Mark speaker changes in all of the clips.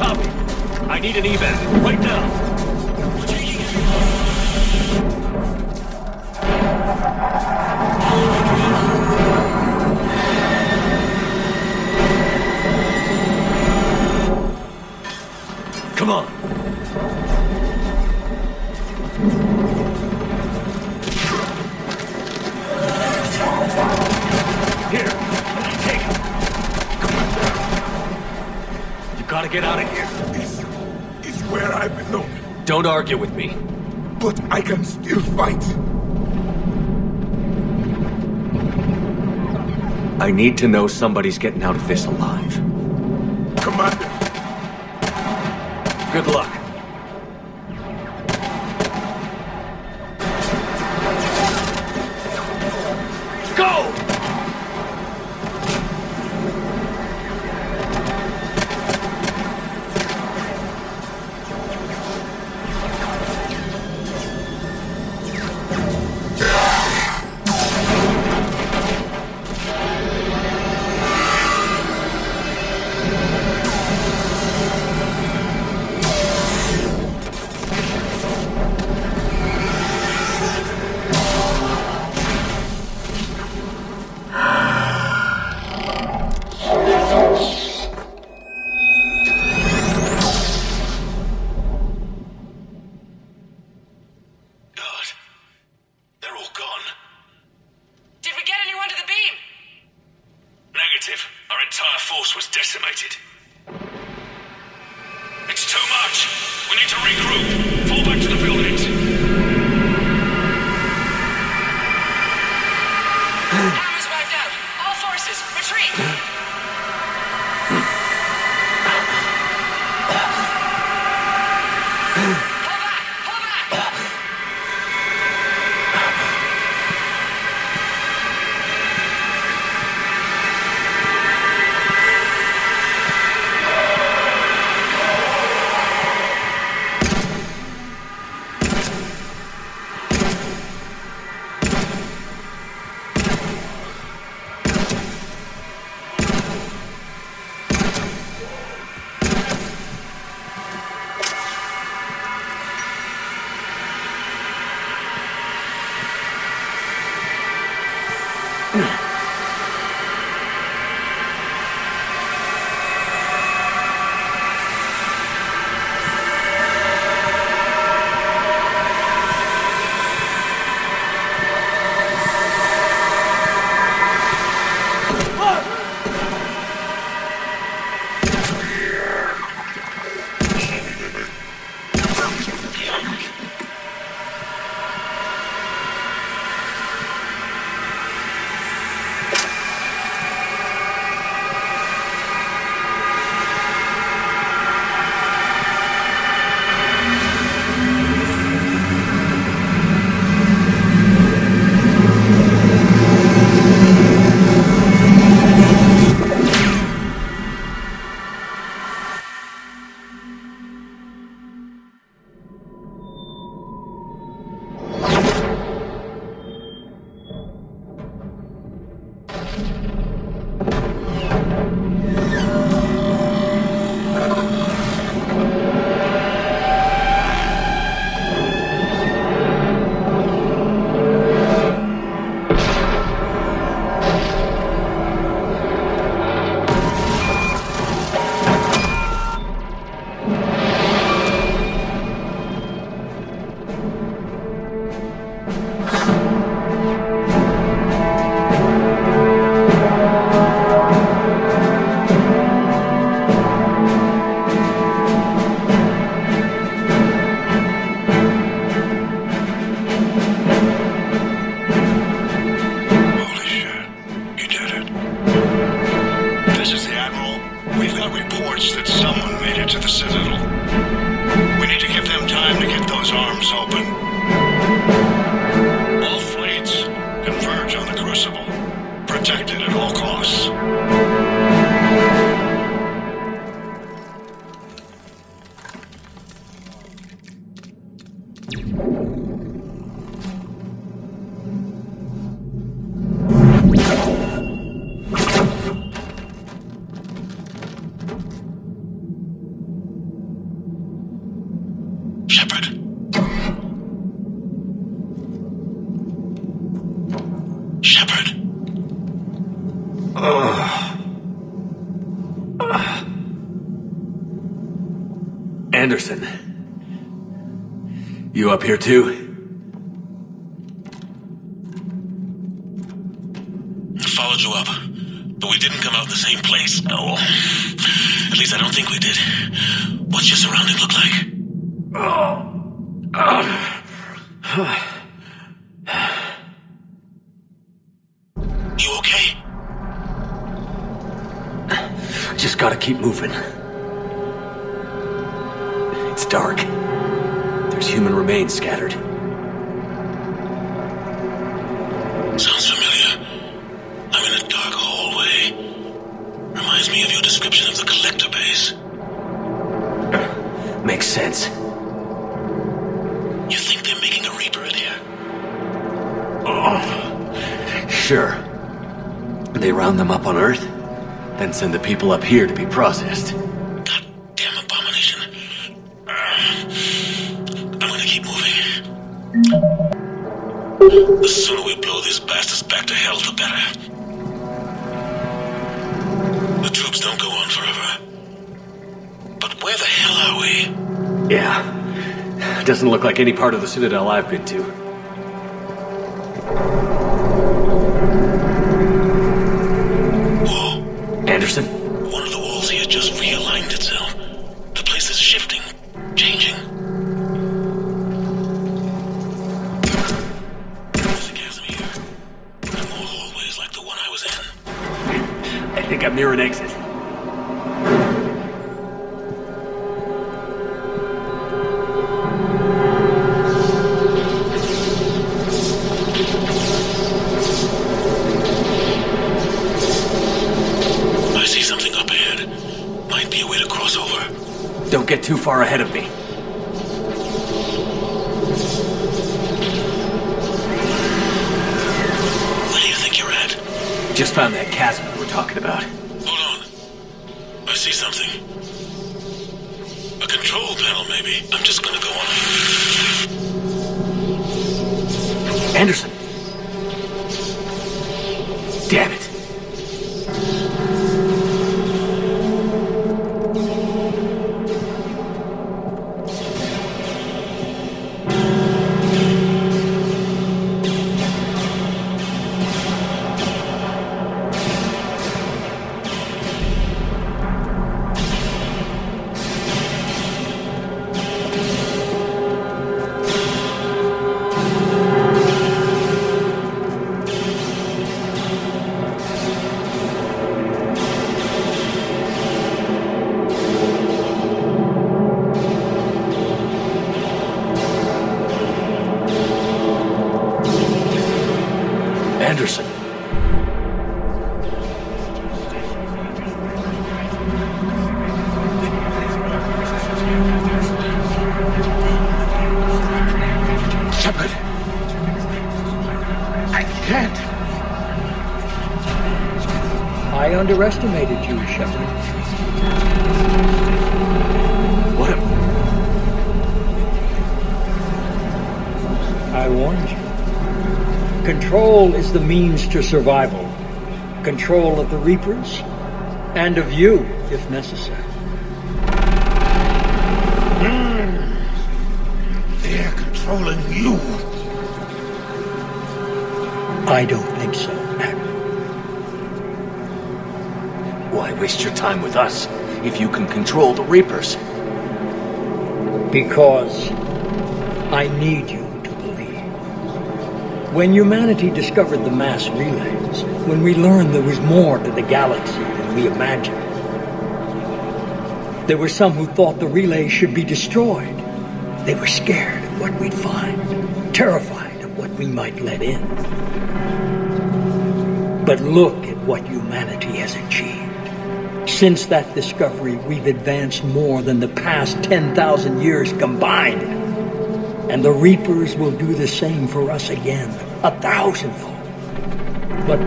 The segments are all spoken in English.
Speaker 1: Copy. I need an event right now. with me.
Speaker 2: But I can still fight.
Speaker 1: I need to know somebody's getting out of this alive. You up here too?
Speaker 3: Followed you up. But we didn't come out the same place. No. At least I don't think we did. What's your surrounding look like? Oh. Oh. You okay?
Speaker 1: Just gotta keep moving. It's dark. There's human remains scattered.
Speaker 3: Sounds familiar. I'm in a dark hallway. Reminds me of your description of the collector base.
Speaker 1: Makes sense.
Speaker 3: You think they're making a Reaper in here?
Speaker 1: Oh, sure. They round them up on Earth, then send the people up here to be processed. Doesn't look like any part of the Citadel I've been to. Too far ahead of me.
Speaker 3: Where do you think you're at?
Speaker 1: Just found that chasm we were talking about.
Speaker 3: Hold on. I see something. A control panel, maybe. I'm just gonna go on.
Speaker 1: Anderson!
Speaker 4: Underestimated you, Shepard.
Speaker 1: What.
Speaker 4: I warned you. Control is the means to survival. Control of the Reapers, and of you, if necessary. Hmm.
Speaker 2: They're controlling you.
Speaker 4: I don't think so, Admiral.
Speaker 1: Why waste your time with us if you can control the Reapers?
Speaker 4: Because I need you to believe. When humanity discovered the mass relays, when we learned there was more to the galaxy than we imagined, There were some who thought the relays should be destroyed. They were scared of what we'd find, terrified of what we might let in. But look at what humanity has achieved. Since that discovery, we've advanced more than the past 10,000 years combined. And the Reapers will do the same for us again, a thousandfold. But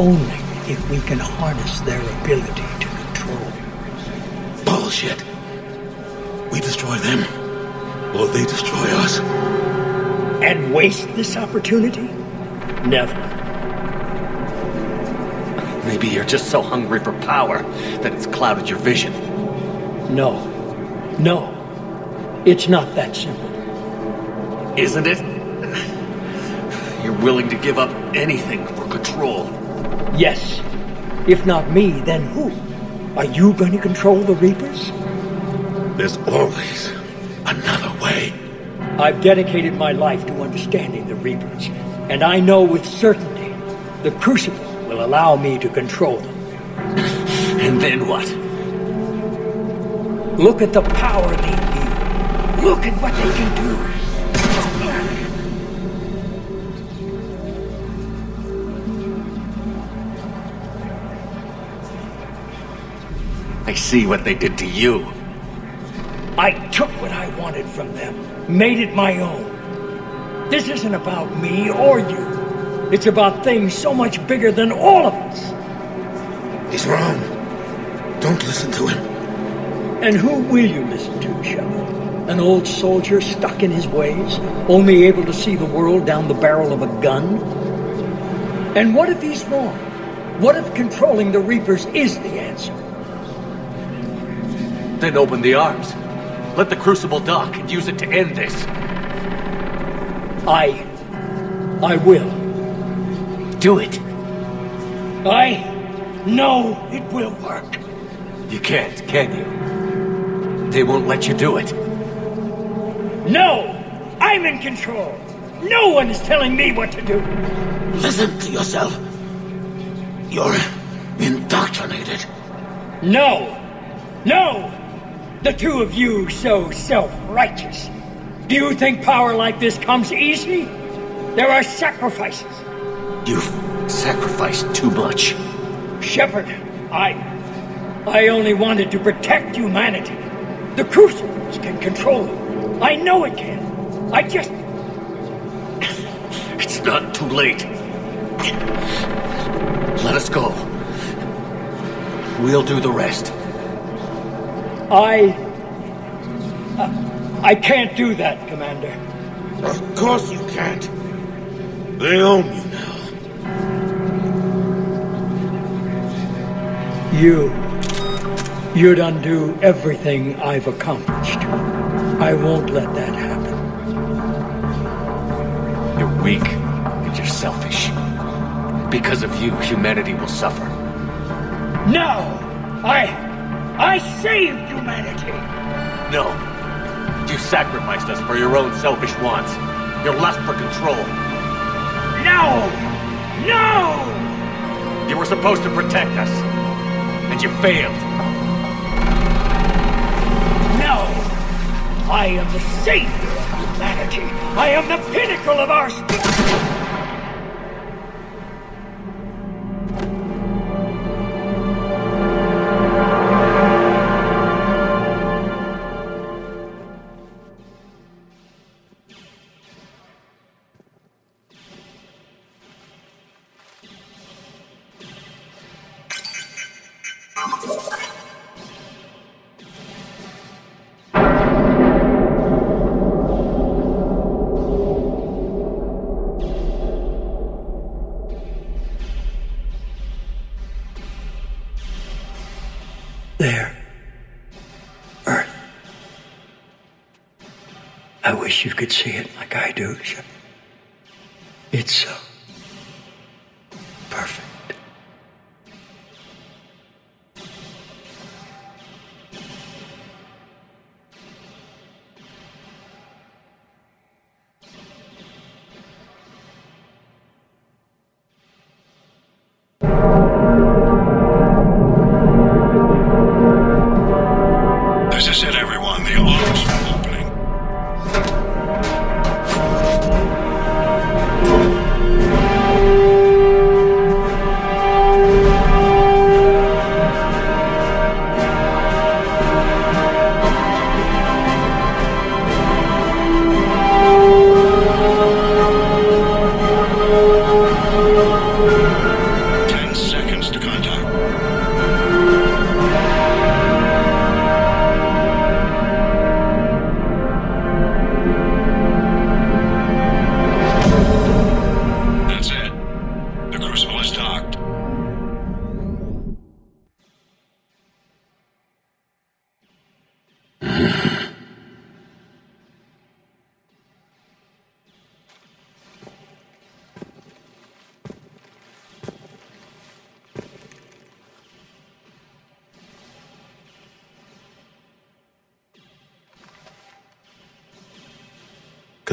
Speaker 4: only if we can harness their ability to control.
Speaker 2: Bullshit. We destroy them, or they destroy us.
Speaker 4: And waste this opportunity? Never.
Speaker 1: Maybe you're just so hungry for power that it's clouded your vision.
Speaker 4: No. No. It's not that simple.
Speaker 1: Isn't it? You're willing to give up anything for control.
Speaker 4: Yes. If not me, then who? Are you going to control the Reapers?
Speaker 2: There's always another.
Speaker 4: I've dedicated my life to understanding the Reapers, and I know with certainty the Crucible will allow me to control them.
Speaker 1: And then what?
Speaker 4: Look at the power they wield. Look at what they can do.
Speaker 1: I see what they did to you.
Speaker 4: I took what I wanted from them, made it my own. This isn't about me or you. It's about things so much bigger than all of us.
Speaker 2: He's wrong. Don't listen to him.
Speaker 4: And who will you listen to, Shepard? An old soldier stuck in his ways, only able to see the world down the barrel of a gun? And what if he's wrong? What if controlling the Reapers is the answer?
Speaker 1: Then open the arms. Let the Crucible dock and use it to end this.
Speaker 4: I. I will.
Speaker 1: Do it.
Speaker 4: I know it will work.
Speaker 1: You can't, can you? They won't let you do it.
Speaker 4: No! I'm in control! No one is telling me what to do!
Speaker 2: Listen to yourself. You're indoctrinated.
Speaker 4: No! No! The two of you so self-righteous. Do you think power like this comes easy? There are sacrifices.
Speaker 1: You've sacrificed too much.
Speaker 4: Shepard, I... I only wanted to protect humanity. The Crucibles can control it. I know it can. I just...
Speaker 1: It's not too late. Let us go. We'll do the rest.
Speaker 4: I... uh, I can't do that, Commander.
Speaker 2: Of course you can't. They own you now.
Speaker 4: You. You'd undo everything I've accomplished. I won't let that happen.
Speaker 1: You're weak and you're selfish. Because of you, humanity will suffer.
Speaker 4: No! I... I saved humanity!
Speaker 1: No. You sacrificed us for your own selfish wants. Your lust for control.
Speaker 4: No! No!
Speaker 1: You were supposed to protect us. And you failed.
Speaker 4: No! I am the savior of humanity! I am the pinnacle of our species! There. Earth. I wish you could see it like I do. It's so perfect.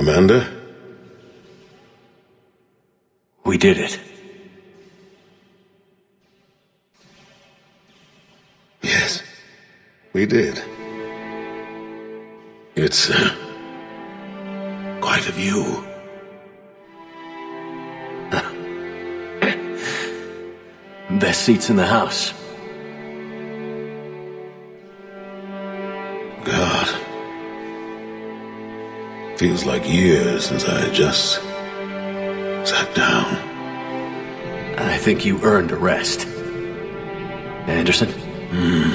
Speaker 2: Commander?
Speaker 1: We did it.
Speaker 2: Yes, we did. It's uh, quite a view.
Speaker 1: Best seats in the house.
Speaker 2: Feels like years since I just sat down.
Speaker 1: I think you earned a rest. Anderson? Hmm.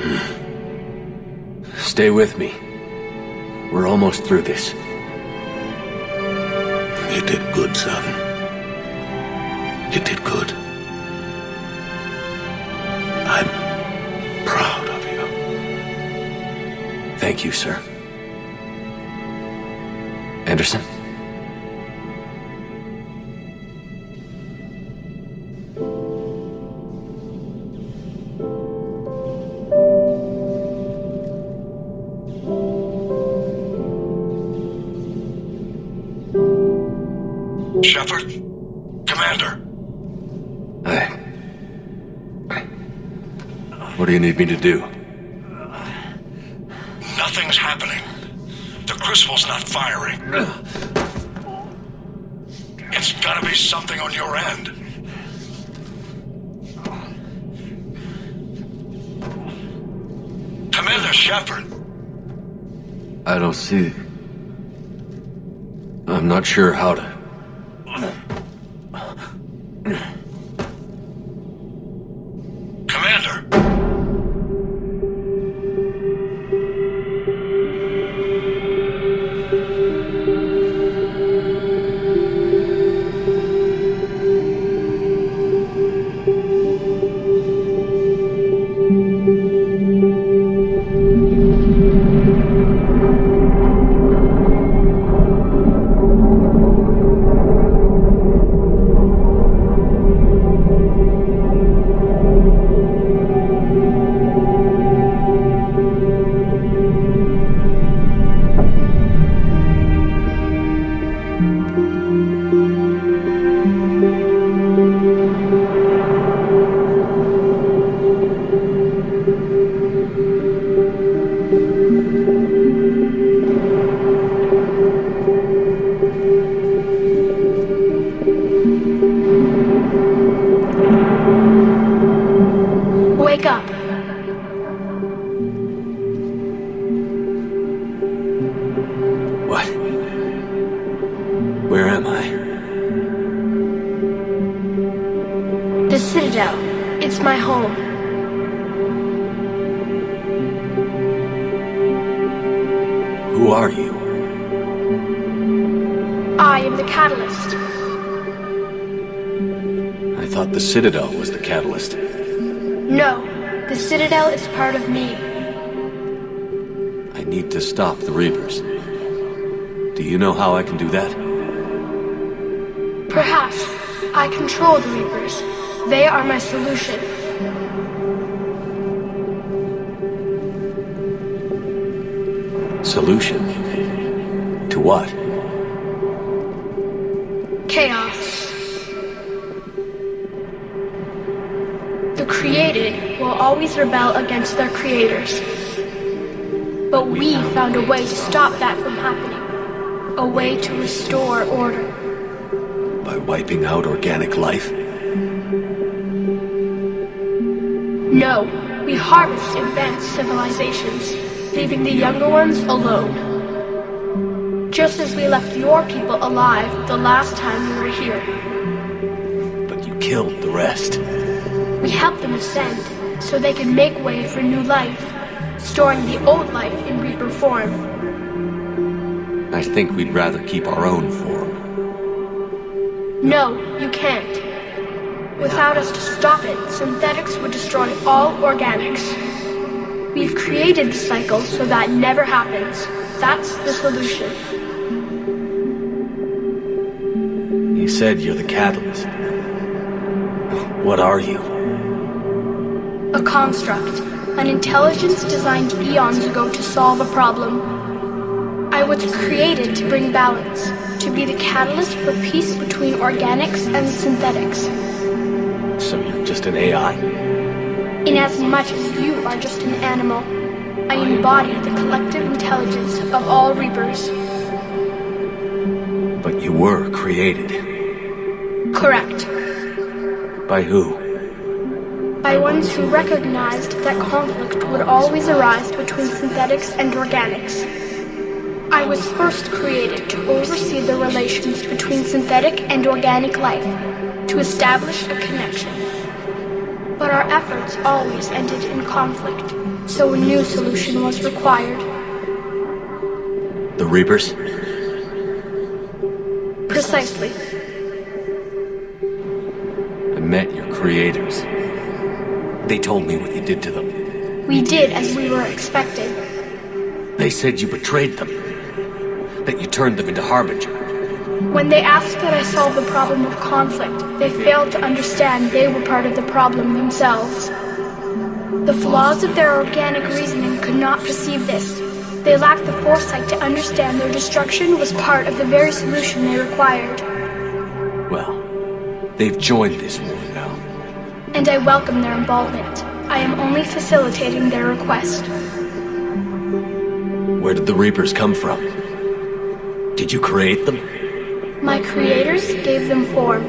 Speaker 1: Hmm. Stay with me. We're almost through this.
Speaker 2: You did good, son. You did good. I'm proud of you.
Speaker 1: Thank you, sir. Anderson?
Speaker 5: Shepard? Commander,
Speaker 1: I... What do you need me to do?
Speaker 5: nothing's happening. Crucible's not firing. It's gotta be something on your end. Commander Shepard,
Speaker 1: I don't see... I'm not sure how to...
Speaker 6: Citadel
Speaker 1: was the catalyst.
Speaker 6: No, the Citadel is part of me.
Speaker 1: I need to stop the Reapers. Do you know how I can do that?
Speaker 6: Perhaps I control the Reapers. They are my solution.
Speaker 1: Solution? To what?
Speaker 6: Always rebel against their creators. But we found a way to stop that from happening. A way to restore order.
Speaker 1: By wiping out organic life?
Speaker 6: No, we harvest advanced civilizations, leaving the younger ones alone. Just as we left your people alive the last time we were here.
Speaker 1: But you killed the rest.
Speaker 6: We helped them ascend so they could make way for new life, storing the old life in Reaper form.
Speaker 1: I think we'd rather keep our own form.
Speaker 6: No, you can't. Without us to stop it, synthetics would destroy all organics. We've created the cycle so that never happens. That's the solution.
Speaker 1: You said you're the catalyst. What are you?
Speaker 6: A construct, an intelligence designed eons ago to solve a problem. I was created to bring balance, to be the catalyst for peace between organics and synthetics.
Speaker 1: So you're just an AI?
Speaker 6: Inasmuch as you are just an animal, I embody the collective intelligence of all Reapers.
Speaker 1: But you were created.
Speaker 6: Correct.
Speaker 1: By who?
Speaker 6: By ones who recognized that conflict would always arise between synthetics and organics. I was first created to oversee the relations between synthetic and organic life, to establish a connection. But our efforts always ended in conflict, so a new solution was required.
Speaker 1: The Reapers?
Speaker 6: Precisely.
Speaker 1: I met your creators. They told me what you did to them.
Speaker 6: We did as we were expected.
Speaker 1: They said you betrayed them. That you turned them into Harbinger.
Speaker 6: When they asked that I solve the problem of conflict, they failed to understand they were part of the problem themselves. The flaws of their organic reasoning could not perceive this. They lacked the foresight to understand their destruction was part of the very solution they required.
Speaker 1: Well, they've joined this war.
Speaker 6: And I welcome their involvement. I am only facilitating their request.
Speaker 1: Where did the Reapers come from? Did you create them?
Speaker 6: My creators gave them form.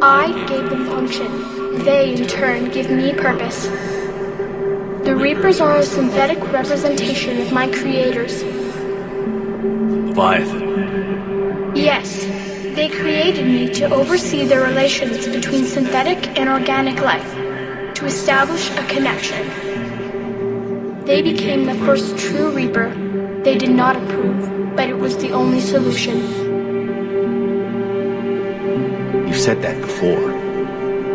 Speaker 6: I gave them function. They, in turn, give me purpose. The Reapers are a synthetic representation of my creators.
Speaker 1: Leviathan.
Speaker 6: Yes, they created me to oversee the relations between synthetic and organic life, to establish a connection. They became the first true Reaper. They did not approve, but it was the only solution.
Speaker 1: You've said that before.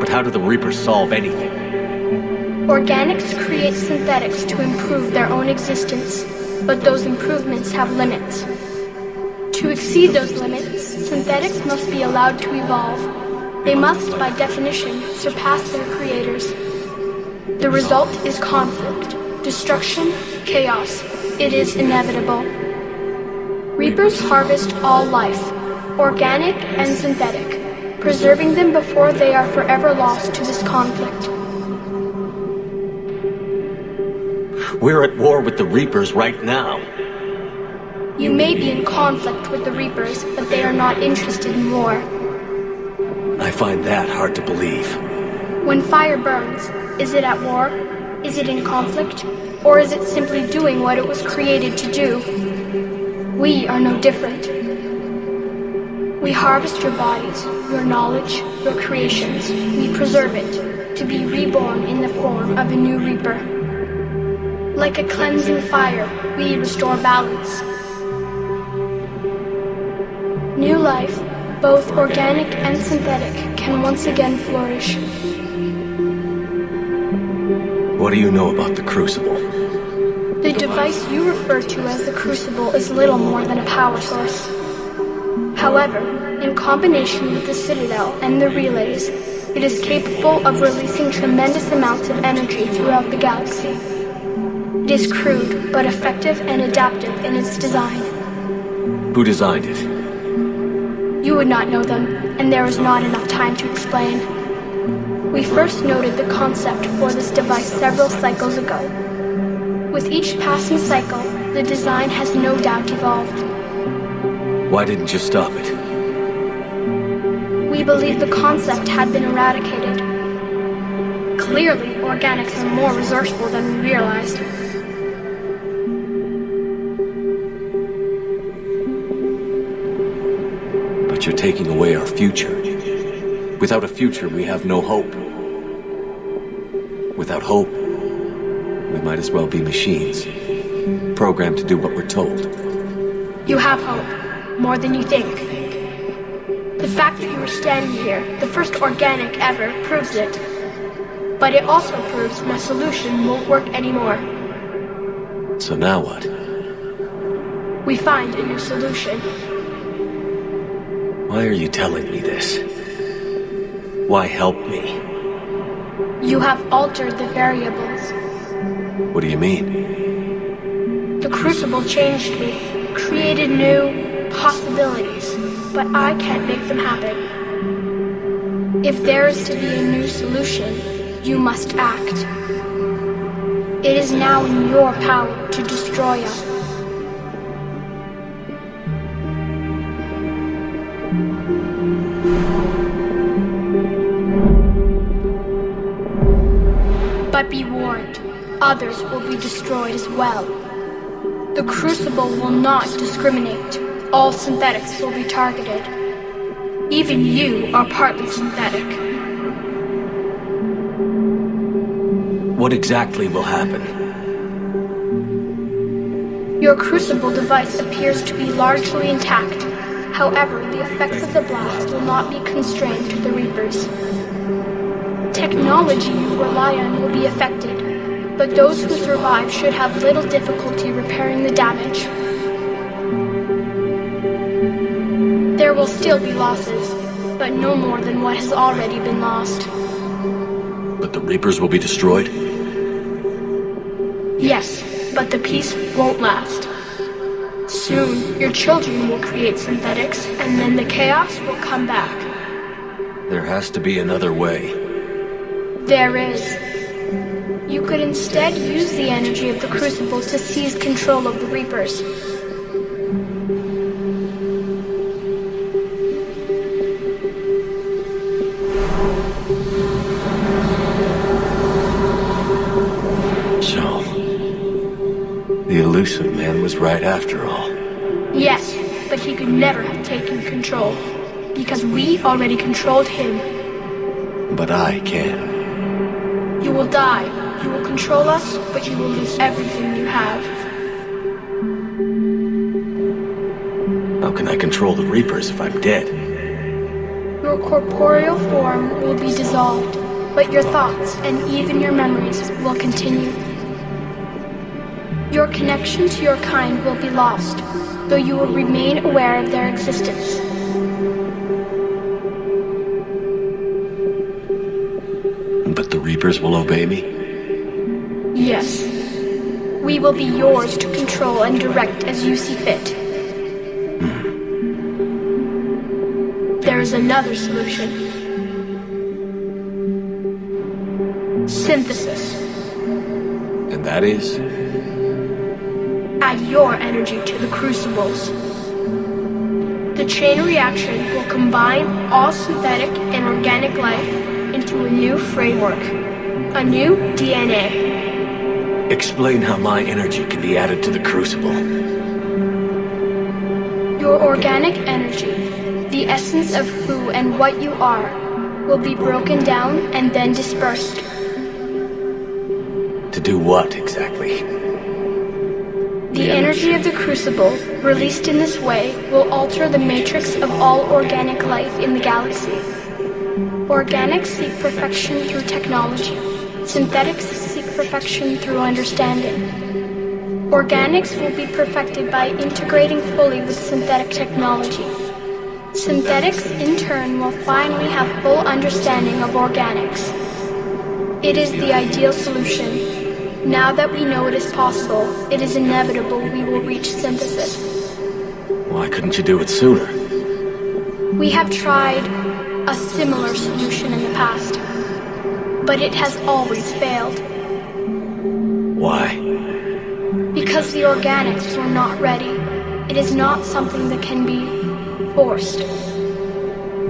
Speaker 1: But how do the Reapers solve anything?
Speaker 6: Organics create synthetics to improve their own existence, but those improvements have limits. To exceed those limits, synthetics must be allowed to evolve. They must, by definition, surpass their creators. The result is conflict, destruction, chaos. It is inevitable. Reapers harvest all life, organic and synthetic, preserving them before they are forever lost to this conflict.
Speaker 1: We're at war with the Reapers right now.
Speaker 6: You may be in conflict with the Reapers, but they are not interested in war.
Speaker 1: I find that hard to believe.
Speaker 6: When fire burns, is it at war? Is it in conflict? Or is it simply doing what it was created to do? We are no different. We harvest your bodies, your knowledge, your creations. We preserve it, to be reborn in the form of a new Reaper. Like a cleansing fire, we restore balance. New life, both organic and synthetic, can once again flourish.
Speaker 1: What do you know about the Crucible?
Speaker 6: The device you refer to as the Crucible is little more than a power source. However, in combination with the Citadel and the relays, it is capable of releasing tremendous amounts of energy throughout the galaxy. It is crude, but effective and adaptive in its design.
Speaker 1: Who designed it?
Speaker 6: You would not know them, and there is not enough time to explain. We first noted the concept for this device several cycles ago. With each passing cycle, the design has no doubt evolved.
Speaker 1: Why didn't you stop it?
Speaker 6: We believe the concept had been eradicated. Clearly, organics are more resourceful than we realized.
Speaker 1: But you're taking away our future. Without a future, we have no hope. Without hope, we might as well be machines. Programmed to do what we're told.
Speaker 6: You have hope, more than you think. The fact that you are standing here, the first organic ever, proves it. But it also proves my solution won't work anymore.
Speaker 1: So now what?
Speaker 6: We find a new solution.
Speaker 1: Why are you telling me this? Why help me?
Speaker 6: You have altered the variables.
Speaker 1: What do you mean?
Speaker 6: The Crucible changed me, created new possibilities, but I can't make them happen. If there is to be a new solution, you must act. It is now in your power to destroy us. Others will be destroyed as well. The Crucible will not discriminate. All synthetics will be targeted. Even you are partly synthetic.
Speaker 1: What exactly will happen?
Speaker 6: Your Crucible device appears to be largely intact. However, the effects of the blast will not be constrained to the Reapers. Technology you rely on will be affected, but those who survive should have little difficulty repairing the damage. There will still be losses, but no more than what has already been lost.
Speaker 1: But the Reapers will be destroyed?
Speaker 6: Yes, but the peace won't last. Soon, your children will create synthetics, and then the chaos will come back.
Speaker 1: There has to be another way.
Speaker 6: There is. You could instead use the energy of the Crucible to seize control of the Reapers.
Speaker 1: So... The Illusive Man was right after all.
Speaker 6: Yes, but he could never have taken control. Because we already controlled him.
Speaker 1: But I can.
Speaker 6: You will die. You will control us, but you will lose everything you have.
Speaker 1: How can I control the Reapers if I'm dead?
Speaker 6: Your corporeal form will be dissolved, but your thoughts and even your memories will continue. Your connection to your kind will be lost, though you will remain aware of their existence.
Speaker 1: But the Reapers will obey me?
Speaker 6: Yes. We will be yours to control and direct as you see fit. There is another solution. Synthesis.
Speaker 1: And that is?
Speaker 6: Add your energy to the crucibles. The chain reaction will combine all synthetic and organic life into a new framework, a new DNA.
Speaker 1: Explain how my energy can be added to the Crucible.
Speaker 6: Your organic energy, the essence of who and what you are, will be broken down and then dispersed.
Speaker 1: To do what, exactly?
Speaker 6: The energy of the crucible, released in this way, will alter the matrix of all organic life in the galaxy. Organics seek perfection through technology. Synthetics perfection through understanding. Organics will be perfected by integrating fully with synthetic technology. Synthetics, in turn, will finally have full understanding of organics. It is the ideal solution. Now that we know it is possible, it is inevitable we will reach synthesis.
Speaker 1: Why couldn't you do it sooner?
Speaker 6: We have tried a similar solution in the past, but it has always failed
Speaker 1: Why?
Speaker 6: because the organics were not ready. It is not something that can be forced.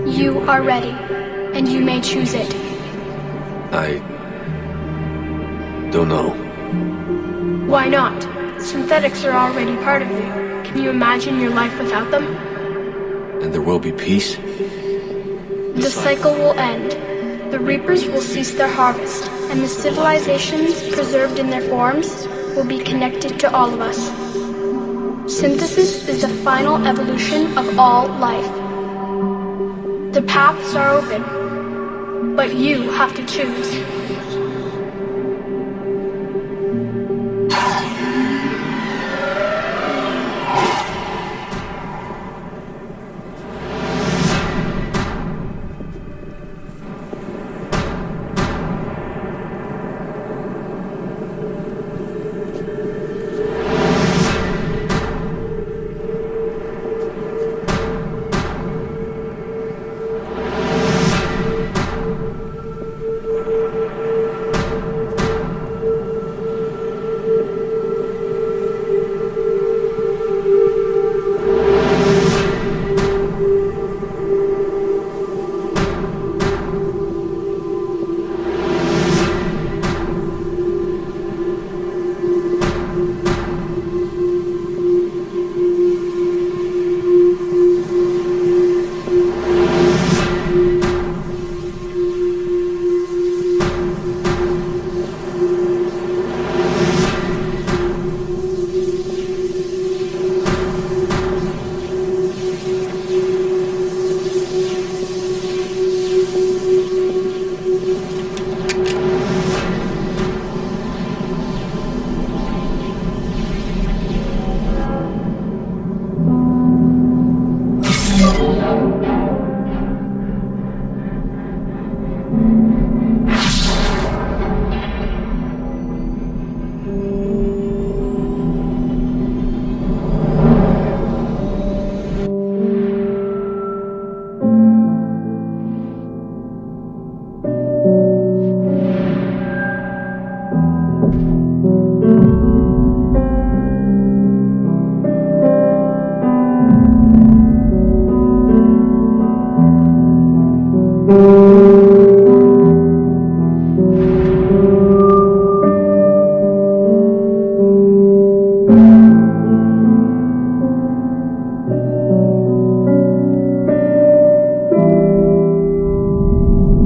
Speaker 6: You are ready, and you may choose it.
Speaker 1: I... don't know.
Speaker 6: Why not? Synthetics are already part of you. Can you imagine your life without them?
Speaker 1: And there will be peace?
Speaker 6: The cycle will end. The reapers will cease their harvest, and the civilizations preserved in their forms will be connected to all of us. Synthesis is the final evolution of all life. The paths are open, but you have to choose.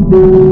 Speaker 5: All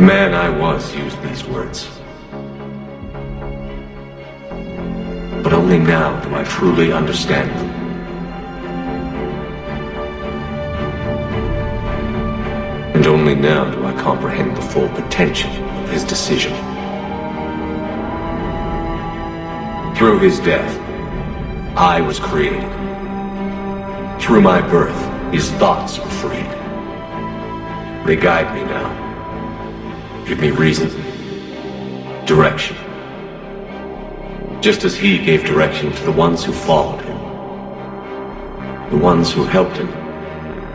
Speaker 5: The
Speaker 1: man I was used these words. But only now do I truly understand them. And only now do I comprehend the full potential of his decision. Through his death, I was created. Through my birth, his thoughts were freed. They guide me now. Give me reason. Direction. Just as he gave direction to the ones who followed him. The ones who helped him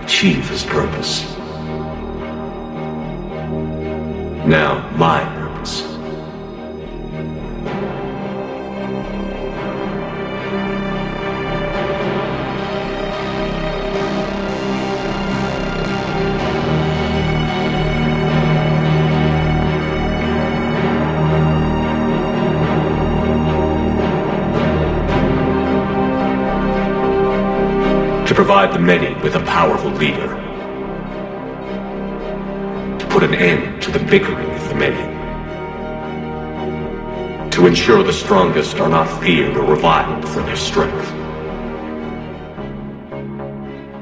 Speaker 1: achieve his purpose. Now, my provide the many with a powerful leader. To put an end to the bickering of the many. To ensure the strongest are not feared or reviled for their strength.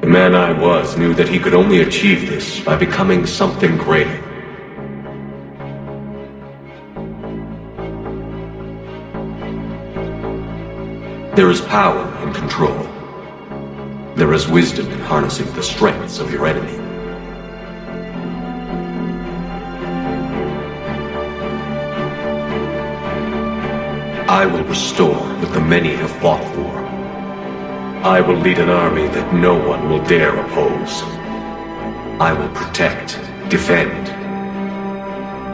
Speaker 1: The man I was knew that he could only achieve this by becoming something greater. There is power in control. There is wisdom in harnessing the strengths of your enemy. I will restore what the many have fought for. I will lead an army that no one will dare oppose. I will protect, defend.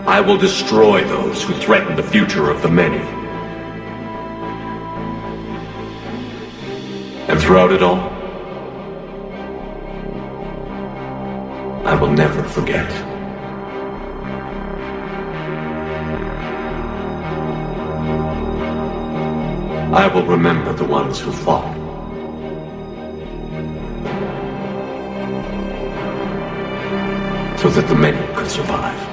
Speaker 1: I will destroy those who threaten the future of the many. And throughout it all, I will never forget. I will remember the ones who fought. So that the many could survive.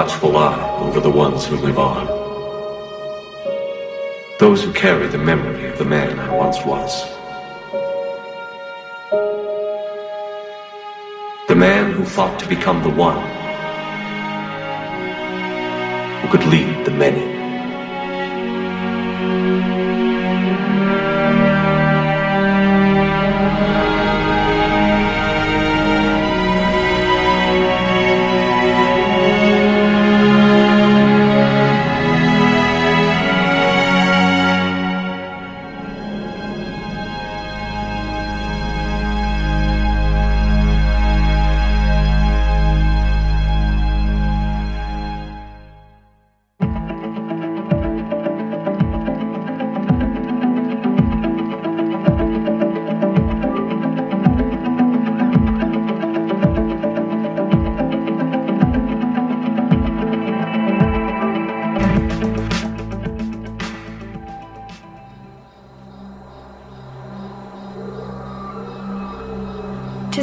Speaker 1: Watchful eye over the ones who live on. Those who carry the memory of the man I once was. The man who fought to become the one. Who could lead the many.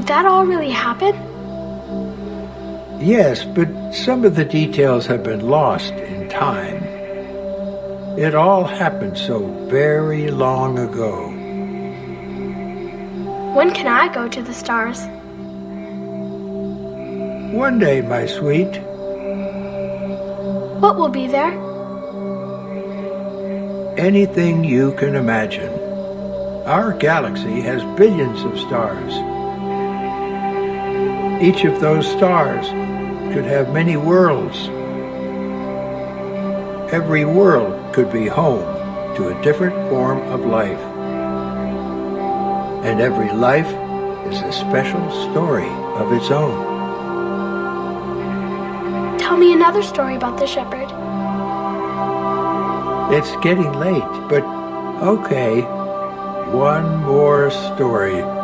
Speaker 6: Did that all really happen?
Speaker 7: Yes, but some of the details have been lost in time. It all happened so very long ago.
Speaker 6: When can I go to the stars?
Speaker 7: One day, my sweet,
Speaker 6: What will be there?
Speaker 7: anything you can imagine. Our galaxy has billions of stars. Each of those stars could have many worlds. Every world could be home to a different form of life. And every life is a special story of its own.
Speaker 6: Tell me another story about the Shepard.
Speaker 7: It's getting late, but okay. One more story.